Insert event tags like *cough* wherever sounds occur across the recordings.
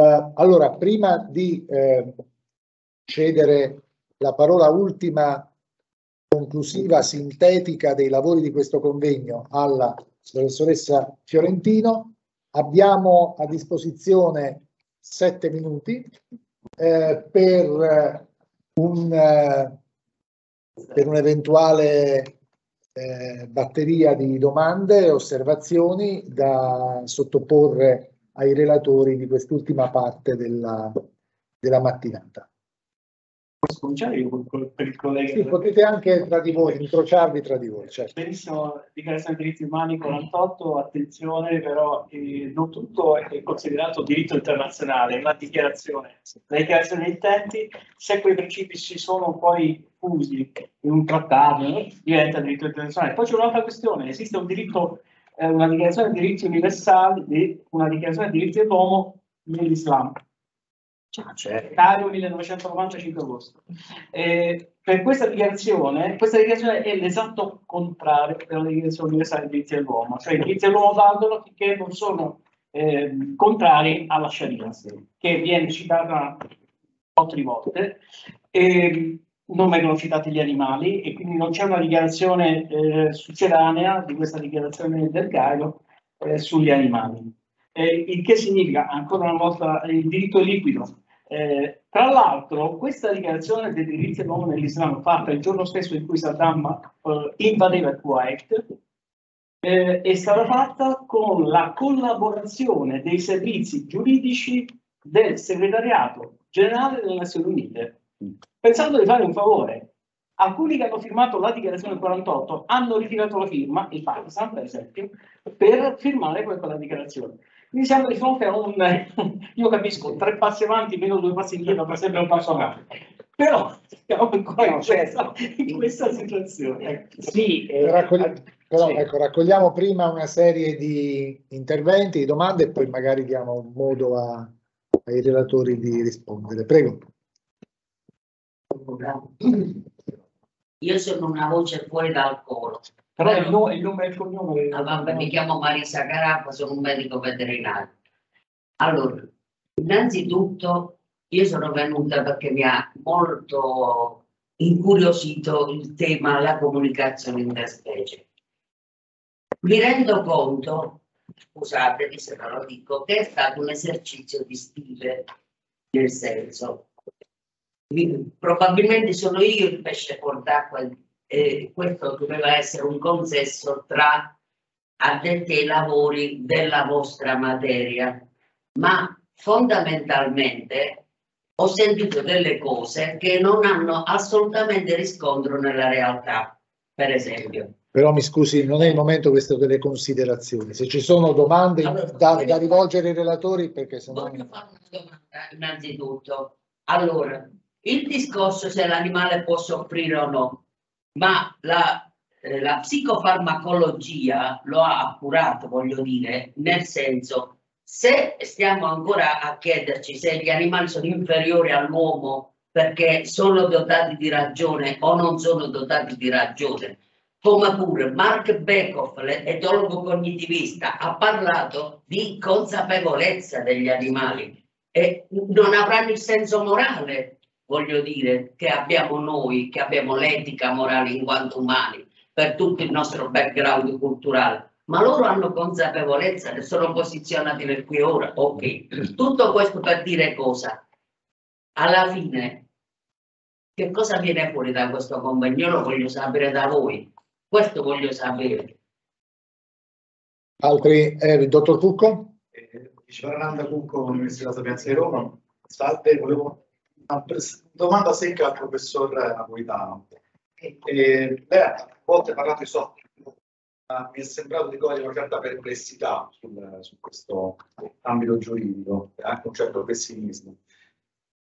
Uh, allora, prima di eh, cedere la parola ultima, conclusiva, sintetica dei lavori di questo convegno alla professoressa Fiorentino, abbiamo a disposizione sette minuti eh, per, un, eh, per un'eventuale eh, batteria di domande e osservazioni da sottoporre ai relatori di quest'ultima parte della, della mattinata. Posso cominciare io per il collega? Sì, potete anche tra di voi, incrociarvi tra di voi. Certo. Benissimo, dichiarazione dei diritti umani 48, attenzione però eh, non tutto è considerato diritto internazionale, una dichiarazione. La dichiarazione dei intenti, se quei principi si sono poi fusi in un trattato, diventa diritto internazionale. Poi c'è un'altra questione, esiste un diritto è una dichiarazione dei diritti universali, una dichiarazione dei diritti dell'uomo nell'Islam. Ah, certo. Cairo 1995 agosto. Eh, per questa dichiarazione, questa dichiarazione è l'esatto contrario della dichiarazione universale dei diritti dell'uomo, cioè i diritti dell'uomo valgono finché non sono eh, contrari alla Sharia, che viene citata altre volte. Eh, non vengono citati gli animali e quindi non c'è una dichiarazione eh, succedanea di questa dichiarazione del Cairo eh, sugli animali. Eh, il che significa, ancora una volta, il diritto liquido. Eh, tra l'altro, questa dichiarazione dei diritti dell'uomo nell'Islam, fatta il giorno stesso in cui Saddam eh, invadeva il Kuwait, eh, è stata fatta con la collaborazione dei servizi giuridici del segretariato generale delle Nazioni Unite pensando di fare un favore. Alcuni che hanno firmato la dichiarazione 48 hanno ritirato la firma, il Pakistan per esempio, per firmare quella dichiarazione. Quindi siamo di fronte a un, *laughs* io capisco, tre passi avanti, meno due passi indietro, per sempre un passo avanti. Però siamo ancora in, questa, in questa situazione. Sì, eh, raccogli- però sì. ecco, raccogliamo prima una serie di interventi, di domande e poi magari diamo modo a, ai relatori di rispondere. Prego. Io sono una voce fuori dal coro. Però il nome, il nome e il cognome. Ah, vabbè, mi chiamo Marisa Carappa, sono un medico veterinario. Allora, innanzitutto io sono venuta perché mi ha molto incuriosito il tema della comunicazione interspecie. Mi rendo conto, scusatemi se non lo dico, che è stato un esercizio di stile, nel senso probabilmente sono io il pesce fuor d'acqua e questo doveva essere un consesso tra addetti ai lavori della vostra materia, ma fondamentalmente ho sentito delle cose che non hanno assolutamente riscontro nella realtà, per esempio. Però mi scusi, non è il momento questo delle considerazioni. Se ci sono domande allora, da, da rivolgere ai relatori, perché se no... Voglio fare una domanda innanzitutto. Allora, il discorso se l'animale può soffrire o no, ma la, eh, la psicofarmacologia lo ha appurato, voglio dire, nel senso se stiamo ancora a chiederci se gli animali sono inferiori all'uomo perché sono dotati di ragione o non sono dotati di ragione, come pure Mark Bekoff, l'etologo cognitivista, ha parlato di consapevolezza degli animali e non avranno il senso morale voglio dire, che abbiamo noi, che abbiamo l'etica morale in quanto umani, per tutto il nostro background culturale, ma loro hanno consapevolezza che sono posizionati nel qui ora. Ok, tutto questo per dire cosa? Alla fine, che cosa viene fuori da questo convegno? Io lo voglio sapere da voi. Questo voglio sapere. Altri, eh, dottor Cucco? Eh, Fernanda Cucco, Università Sapienza di Roma. Salve, volevo domanda secca al professor Napolitano. Eh, lei ha a volte parlato di software, ma mi è sembrato di cogliere una certa perplessità sul, su questo ambito giuridico, anche un certo pessimismo.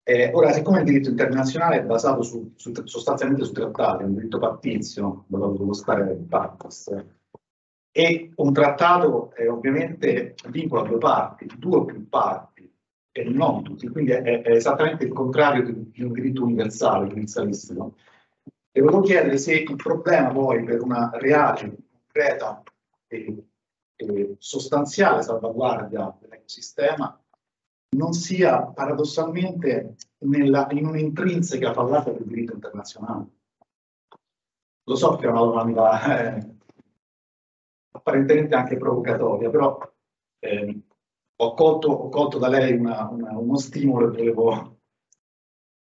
Eh, ora, siccome il diritto internazionale è basato su, su, sostanzialmente su trattati, un diritto pattizio, basato sullo stare di Pactas, e un trattato eh, ovviamente vincola due parti, due o più parti, e non tutti, quindi è, è esattamente il contrario di, di, un diritto universale, universalistico. E volevo chiedere se il problema poi per una reale, concreta e, e sostanziale salvaguardia dell'ecosistema non sia paradossalmente nella, in un'intrinseca fallata del diritto internazionale. Lo so che è una domanda eh, apparentemente anche provocatoria, però eh, ho, colto, ho, colto, da lei una, una, uno stimolo e volevo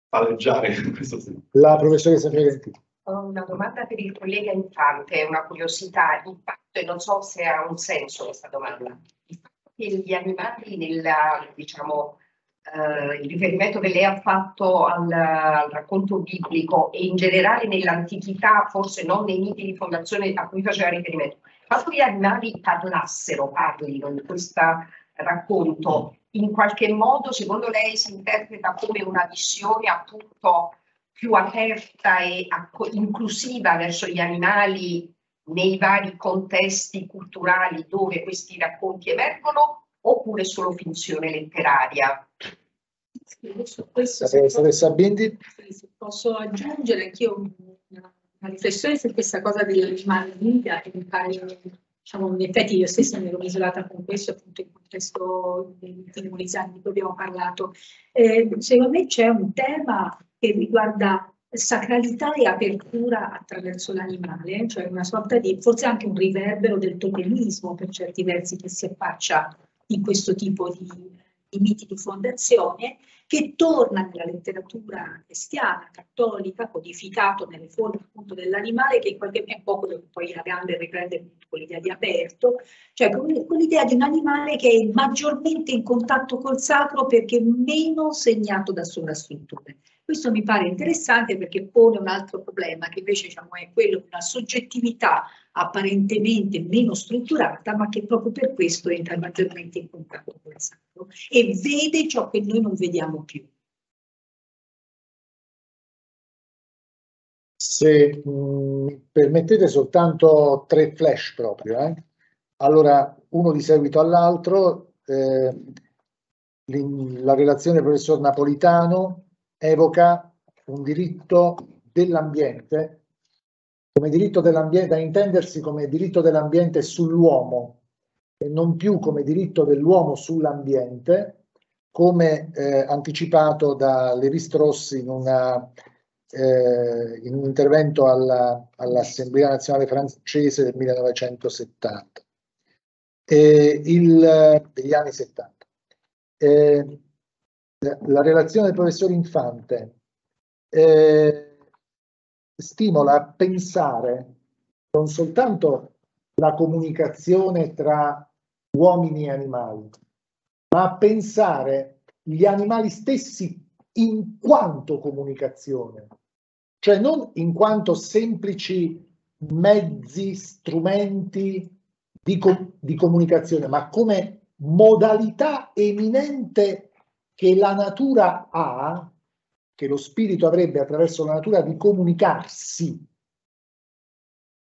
palleggiare *laughs* questo senso. La professoressa Fiorentini. Ho una domanda per il collega Infante, una curiosità, il fatto, e non so se ha un senso questa domanda, il fatto che gli animali nella, diciamo, eh, il riferimento che lei ha fatto al, al, racconto biblico e in generale nell'antichità, forse non nei miti di fondazione a cui faceva riferimento, il fatto che gli animali parlassero, parlino in questo racconto, in qualche modo secondo lei si interpreta come una visione appunto più aperta e inclusiva verso gli animali nei vari contesti culturali dove questi racconti emergono oppure solo finzione letteraria? Su questo, se posso, se posso aggiungere anch'io una, una riflessione su questa cosa degli animali in India che mi pare diciamo, in effetti io stessa mi ero misurata con questo appunto in contesto degli ultimi di cui abbiamo parlato. Eh, secondo me c'è un tema che riguarda sacralità e apertura attraverso l'animale, cioè una sorta di, forse anche un riverbero del totemismo per certi versi che si affaccia in questo tipo di, di miti di fondazione, che torna nella letteratura cristiana, cattolica, codificato nelle forme appunto dell'animale, che in qualche modo è un po' quello poi la grande riprende quell'idea di aperto, cioè quell'idea di un animale che è maggiormente in contatto col sacro perché meno segnato da sovrastrutture. Questo mi pare interessante perché pone un altro problema che invece diciamo, è quello di una soggettività apparentemente meno strutturata, ma che proprio per questo entra maggiormente in contatto con il sacro e vede ciò che noi non vediamo più. Se mh, mm, permettete soltanto tre flash proprio, eh? allora uno di seguito all'altro, eh, la relazione del professor Napolitano evoca un diritto dell'ambiente come diritto dell'ambiente, da intendersi come diritto dell'ambiente sull'uomo e non più come diritto dell'uomo sull'ambiente, come eh, anticipato da Levi Strossi in, una, eh, in un intervento alla, all'Assemblea nazionale francese del 1970, eh, il, degli anni 70. la relazione del professor Infante eh, stimola a pensare non soltanto la comunicazione tra uomini e animali, ma a pensare gli animali stessi in quanto comunicazione, cioè non in quanto semplici mezzi, strumenti di, com di comunicazione, ma come modalità eminente che la natura ha che lo spirito avrebbe attraverso la natura di comunicarsi.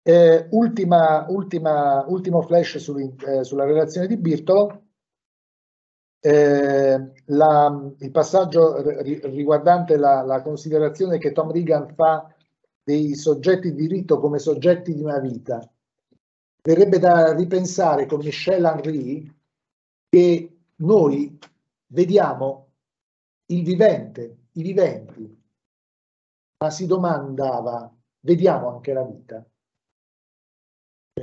Eh, ultima, ultima, ultimo flash su, eh, sulla relazione di Birtolo. Eh, la, il passaggio riguardante la, la, considerazione che Tom Regan fa dei soggetti di diritto come soggetti di una vita. Verrebbe da ripensare con Michel Henry che noi vediamo il vivente i viventi, ma si domandava, vediamo anche la vita.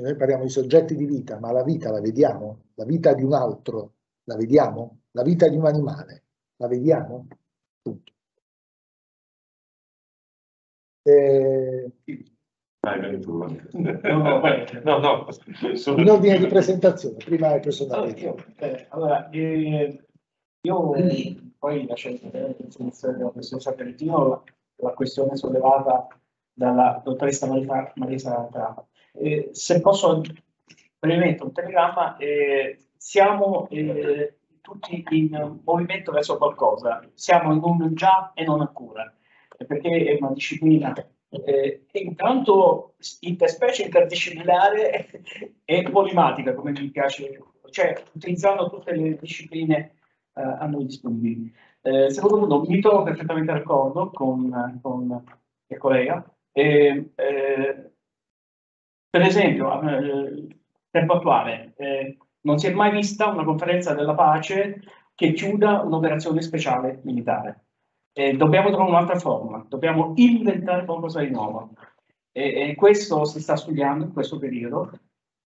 Noi parliamo di soggetti di vita, ma la vita la vediamo? La vita di un altro la vediamo? La vita di un animale la vediamo? Tutto. Eh, no, no, in ordine di presentazione, prima il personale. Eh, allora, eh, io poi lasciando la definizione della professoressa la questione sollevata dalla dottoressa Marisa, Marisa Trapa. Eh, se posso brevemente un telegramma, eh, siamo eh, tutti in movimento verso qualcosa, siamo in un già e non ancora, perché è una disciplina eh, intanto interspecie interdisciplinare e polimatica, come mi piace, cioè utilizzando tutte le discipline eh, a noi disponibili. Eh, secondo punto, mi trovo perfettamente d'accordo con, con il collega. Eh, per esempio, eh, tempo attuale, eh, non si è mai vista una conferenza della pace che chiuda un'operazione speciale militare. Eh, dobbiamo trovare un'altra forma, dobbiamo inventare qualcosa di nuovo. E, e, questo si sta studiando in questo periodo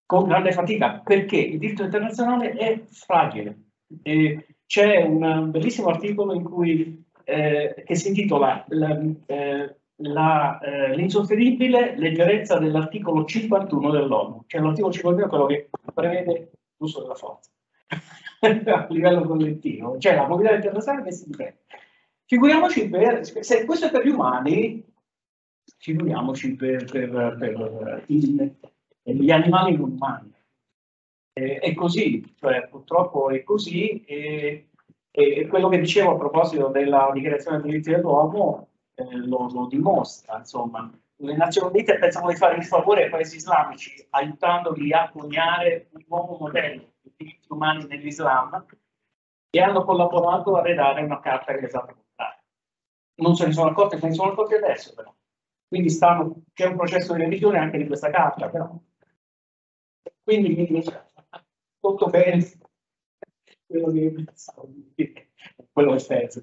con grande fatica perché il diritto internazionale è fragile. E c'è un bellissimo articolo cui, eh, che si intitola eh, eh, l'insostenibile leggerezza dell'articolo 51 dell'ONU, cioè l'articolo 51 è quello che prevede l'uso della forza *laughs* a livello collettivo, cioè la comunità internazionale che si difende. Figuriamoci per, se questo è per gli umani, figuriamoci per, per, per il, gli animali non umani. Eh, è così, cioè purtroppo è così e, e, quello che dicevo a proposito della dichiarazione dei diritti dell'uomo eh, lo, lo, dimostra, insomma. Le Nazioni Unite pensano di fare il favore ai paesi islamici aiutandoli a coniare un nuovo modello di diritti umani nell'Islam e hanno collaborato a redare una carta che è esatta contraria. Non se ne sono accorti, se ne sono accorti adesso però. Quindi stanno, c'è un processo di revisione anche di questa carta, però. Quindi tutto bene quello che pensavo, quello che penso.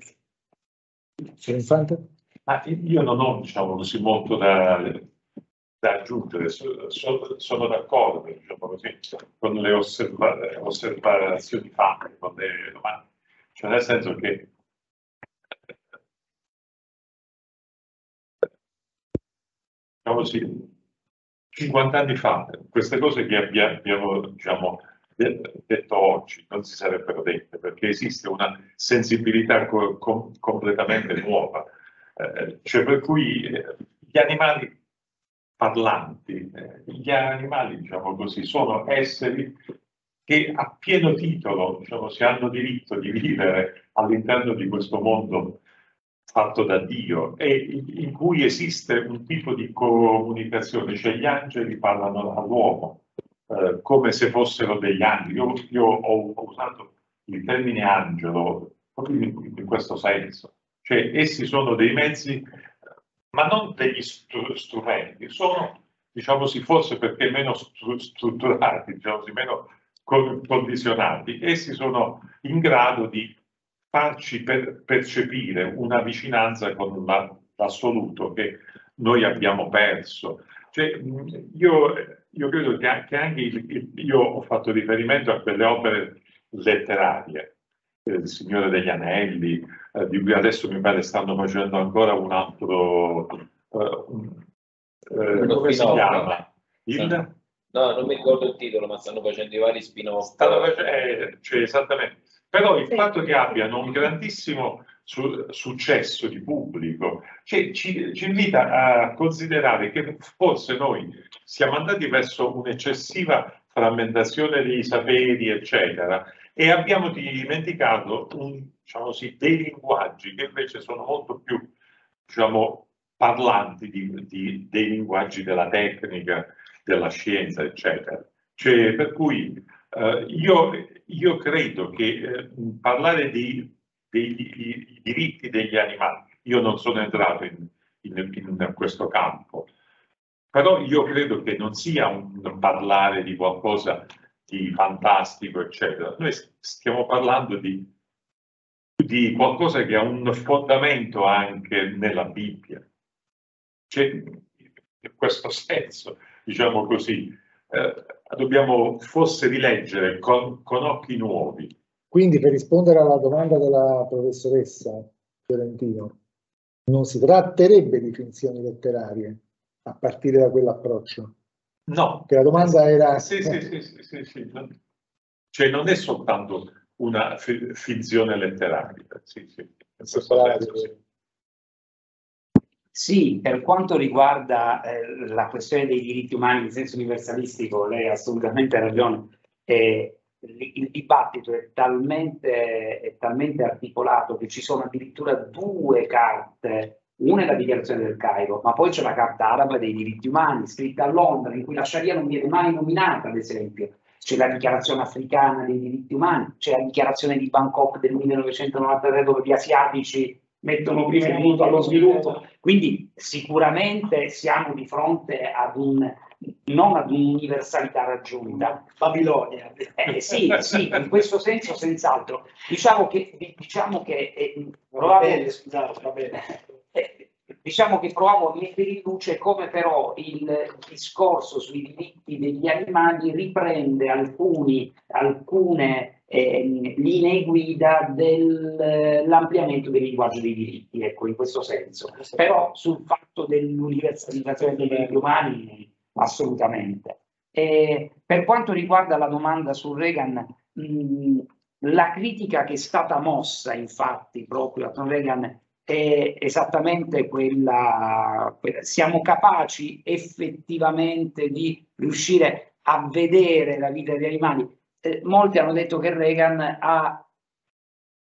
Signor Infante? Ma io non ho, diciamo così, molto da, da aggiungere, so, so, sono d'accordo diciamo così, con le osserva, osservazioni fatte, con le domande, cioè nel senso che diciamo così, 50 anni fa queste cose che abbiamo, diciamo, detto oggi non si sarebbero dette perché esiste una sensibilità co com completamente nuova. Eh, cioè per cui eh, gli animali parlanti, eh, gli animali, diciamo così, sono esseri che a pieno titolo, diciamo, si hanno diritto di vivere all'interno di questo mondo fatto da Dio e in cui esiste un tipo di comunicazione, cioè gli angeli parlano all'uomo eh, come se fossero degli angeli. Io, io ho, usato il termine angelo proprio in, in questo senso, cioè essi sono dei mezzi, ma non degli strumenti, sono, diciamo così, forse perché meno strutturati, diciamo meno condizionati, essi sono in grado di farci per percepire una vicinanza con l'assoluto che noi abbiamo perso. Cioè, io, io, credo che, che anche il, io ho fatto riferimento a quelle opere letterarie, il Signore degli Anelli, eh, di cui adesso mi pare stanno facendo ancora un altro, uh, uh, come si chiama? Il? No, non mi ricordo il titolo, ma stanno facendo i vari spin-off. Eh, cioè, esattamente. Però il fatto che abbiano un grandissimo su, successo di pubblico cioè, ci, ci, invita a considerare che forse noi siamo andati verso un'eccessiva frammentazione dei saperi, eccetera, e abbiamo dimenticato un, diciamo così, dei linguaggi che invece sono molto più diciamo, parlanti di, di, dei linguaggi della tecnica, della scienza, eccetera. Cioè, per cui eh, io, io, credo che eh, parlare di, dei diritti degli animali, io non sono entrato in, in, in questo campo, però io credo che non sia un parlare di qualcosa di fantastico, eccetera. Noi stiamo parlando di, di qualcosa che ha un fondamento anche nella Bibbia. C'è in questo senso, diciamo così, eh, dobbiamo forse rileggere con, con occhi nuovi. Quindi per rispondere alla domanda della professoressa Fiorentino, non si tratterebbe di finzioni letterarie a partire da quell'approccio? No. Che la domanda era... Sì, sì, sì, sì, sì, sì. Cioè non è soltanto una fi finzione letteraria. Sì, sì. Senso, sì. Sì, per quanto riguarda eh, la questione dei diritti umani in senso universalistico, lei ha assolutamente ragione. Eh, il dibattito è talmente, è talmente articolato che ci sono addirittura due carte una è la dichiarazione del Cairo, ma poi c'è la Carta Araba dei diritti umani, scritta a Londra, in cui la Sharia non viene mai nominata, ad esempio. C'è la dichiarazione africana dei diritti umani, c'è la dichiarazione di Bangkok del 1993 dove gli asiatici mettono prima in punto allo sviluppo. Quindi sicuramente siamo di fronte ad un, non ad un'universalità raggiunta. Babilonia. Eh, sì, sì, in questo senso senz'altro. Diciamo che, diciamo che eh, provavo, bene, scusate, va bene. Eh, diciamo che provavo a mettere in luce come però il discorso sui diritti degli animali riprende alcuni, alcune eh, linee guida dell'ampliamento del linguaggio dei diritti, ecco, in questo senso. Però sul fatto dell'universalizzazione dei diritti umani, assolutamente. E per quanto riguarda la domanda su Reagan, mh, la critica che è stata mossa, infatti, proprio a Reagan è esattamente quella, siamo capaci effettivamente di riuscire a vedere la vita degli animali. Eh, molti hanno detto che Reagan ha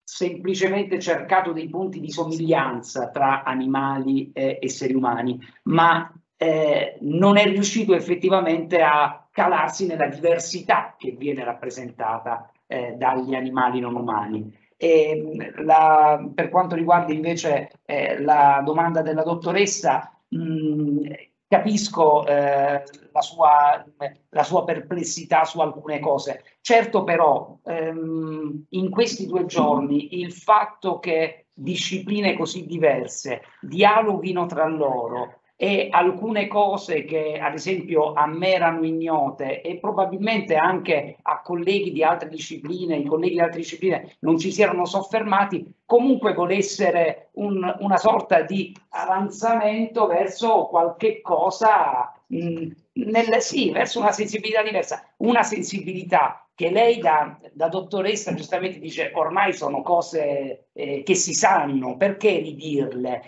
semplicemente cercato dei punti di somiglianza tra animali e esseri umani, ma eh, non è riuscito effettivamente a calarsi nella diversità che viene rappresentata eh, dagli animali non umani. E la, per quanto riguarda invece eh, la domanda della dottoressa, mh, capisco eh, la, sua, la, sua, perplessità su alcune cose. Certo però ehm, in questi due giorni il fatto che discipline così diverse dialoghino tra loro e alcune cose che ad esempio a me erano ignote e probabilmente anche a colleghi di altre discipline, i colleghi di altre discipline non ci si erano soffermati, comunque volessero un, una sorta di avanzamento verso qualche cosa, mh, nel, sì, verso una sensibilità diversa, una sensibilità che lei da, da dottoressa giustamente dice ormai sono cose eh, che si sanno, perché ridirle?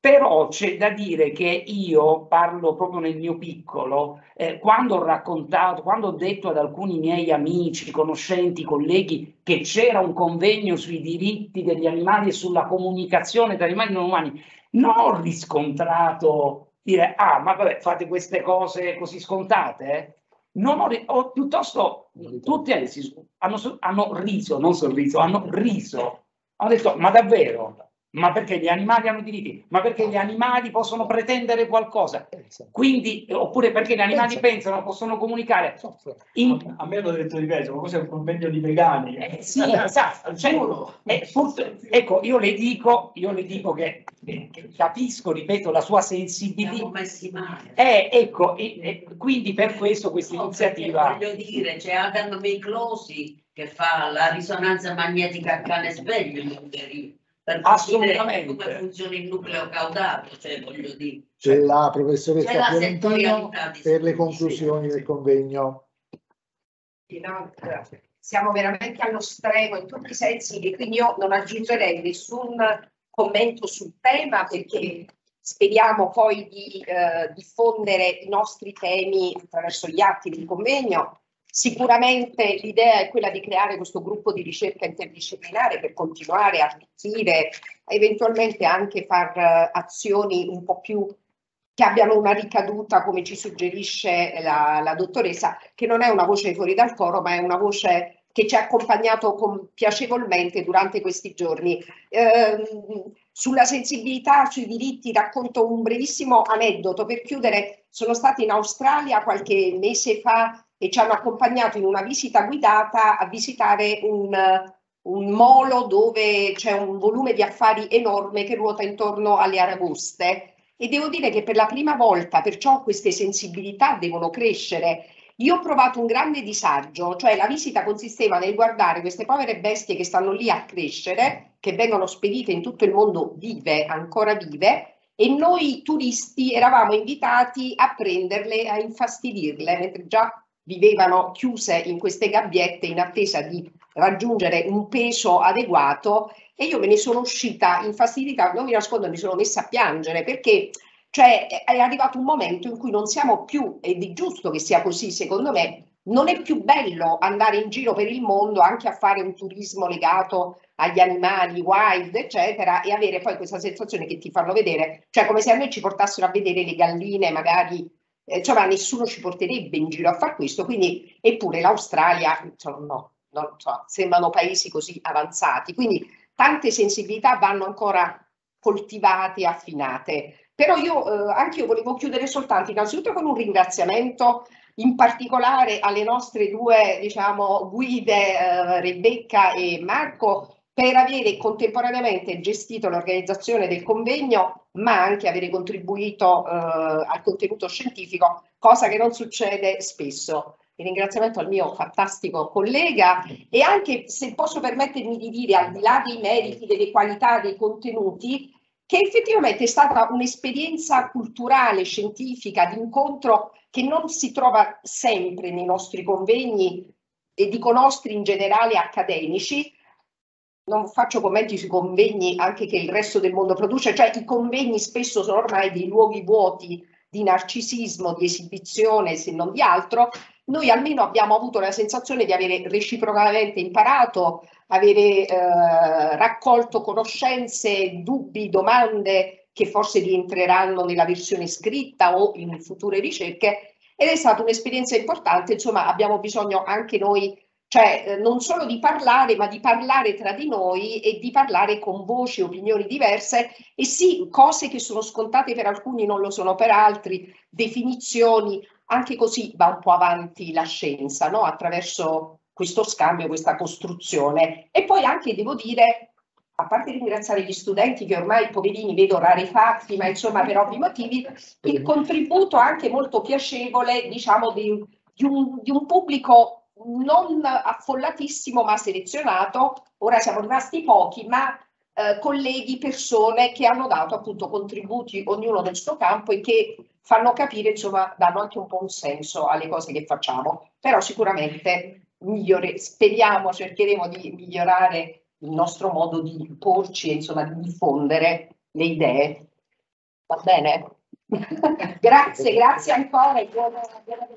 Però c'è da dire che io parlo proprio nel mio piccolo, eh, quando ho raccontato, quando ho detto ad alcuni miei amici, conoscenti, colleghi che c'era un convegno sui diritti degli animali e sulla comunicazione tra animali non umani, non ho riscontrato dire ah ma vabbè fate queste cose così scontate. Eh? Non ho, ho piuttosto tutti hanno, hanno riso, non sorriso, hanno riso. Hanno detto ma davvero? Ma perché gli animali hanno diritti, ma perché gli animali possono pretendere qualcosa, quindi, oppure perché gli animali pensano, possono comunicare. In... A me hanno detto di peggio, ma cos'è un convegno di vegani? Eh, sì, esatto. Cioè, eh, ecco, io le dico, io le dico che, che capisco, ripeto, la sua sensibilità. Eh, ecco, e, quindi per questo questa no, iniziativa... Voglio dire, c'è Adam Miclosi che fa la risonanza magnetica a cane sveglio in per Assolutamente. come funziona il nucleo caudato, cioè voglio dire. C'è la professoressa Fiorentino per le conclusioni del convegno. siamo veramente allo stremo in tutti i sensi e quindi io non aggiungerei nessun commento sul tema perché speriamo poi di eh, diffondere i nostri temi attraverso gli atti del convegno Sicuramente l'idea è quella di creare questo gruppo di ricerca interdisciplinare per continuare a arricchire, eventualmente anche far uh, azioni un po' più che abbiano una ricaduta, come ci suggerisce la, la dottoressa, che non è una voce fuori dal coro, ma è una voce che ci ha accompagnato con, piacevolmente durante questi giorni. Eh, sulla sensibilità, sui diritti, racconto un brevissimo aneddoto per chiudere. Sono stata in Australia qualche mese fa e ci hanno accompagnato in una visita guidata a visitare un, un molo dove c'è un volume di affari enorme che ruota intorno alle aragoste e devo dire che per la prima volta, perciò queste sensibilità devono crescere. Io ho provato un grande disagio, cioè la visita consisteva nel guardare queste povere bestie che stanno lì a crescere, che vengono spedite in tutto il mondo vive, ancora vive, e noi turisti eravamo invitati a prenderle, a infastidirle, mentre già vivevano chiuse in queste gabbiette in attesa di raggiungere un peso adeguato e io me ne sono uscita infastidita, non mi nascondo, mi sono messa a piangere perché cioè, è arrivato un momento in cui non siamo più, ed è giusto che sia così secondo me, non è più bello andare in giro per il mondo anche a fare un turismo legato agli animali wild, eccetera, e avere poi questa sensazione che ti fanno vedere, cioè come se a noi ci portassero a vedere le galline magari eh, insomma nessuno ci porterebbe in giro a fare questo, quindi eppure l'Australia, insomma, no, non so, sembrano paesi così avanzati, quindi tante sensibilità vanno ancora coltivate affinate. Però io eh, anche io volevo chiudere soltanto innanzitutto con un ringraziamento in particolare alle nostre due diciamo, guide eh, Rebecca e Marco per avere contemporaneamente gestito l'organizzazione del convegno, ma anche avere contribuito eh, al contenuto scientifico, cosa che non succede spesso. Il ringraziamento al mio fantastico collega e anche, se posso permettermi di dire, al di là dei meriti, delle qualità dei contenuti, che effettivamente è stata un'esperienza culturale, scientifica, di incontro che non si trova sempre nei nostri convegni e dico nostri in generale accademici, non faccio commenti sui convegni anche che il resto del mondo produce, cioè i convegni spesso sono ormai dei luoghi vuoti di narcisismo, di esibizione, se non di altro, noi almeno abbiamo avuto la sensazione di avere reciprocamente imparato, avere eh, raccolto conoscenze, dubbi, domande che forse rientreranno nella versione scritta o in future ricerche ed è stata un'esperienza importante, insomma abbiamo bisogno anche noi cioè eh, non solo di parlare, ma di parlare tra di noi e di parlare con voci e opinioni diverse e sì, cose che sono scontate per alcuni non lo sono per altri, definizioni, anche così va un po' avanti la scienza, no? attraverso questo scambio, questa costruzione. E poi anche devo dire, a parte ringraziare gli studenti che ormai poverini vedo rarefatti, ma insomma per ovvi motivi, il contributo anche molto piacevole, diciamo, di, di, un, di un pubblico non affollatissimo ma selezionato, ora siamo rimasti pochi, ma eh, colleghi, persone che hanno dato appunto contributi ognuno nel suo campo e che fanno capire, insomma, danno anche un po' un senso alle cose che facciamo, però sicuramente migliore, speriamo, cercheremo di migliorare il nostro modo di porci e insomma di diffondere le idee. Va bene? *laughs* grazie, grazie ancora e buona, buona